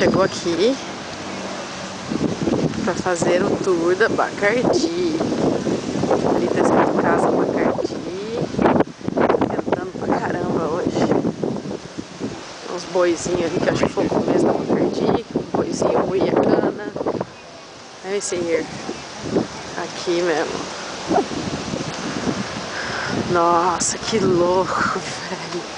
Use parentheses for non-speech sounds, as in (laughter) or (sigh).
Chegou aqui para fazer o tour da Bacardi. Ali tá escrito Casa Bacardi. tentando pra caramba hoje. Uns boizinhos ali que acho que foi o começo da Bacardi. Um boizinho muiacana. cana. É esse here. Aqui mesmo. Nossa, que louco, (laughs) velho.